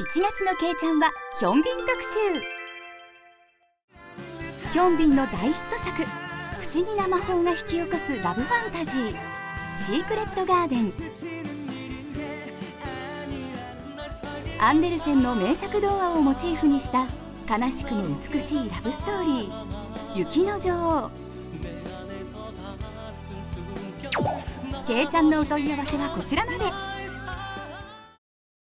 1月のけいちゃんはヒョンビン特集。ヒョンビンの大ヒット作不思議な魔法が引き起こすラブファンタジーシークレットガーデン。アンデルセンの名作童話をモチーフにした悲しくも美しいラブストーリー。雪の女王。けいちゃんのお問い合わせはこちらまで。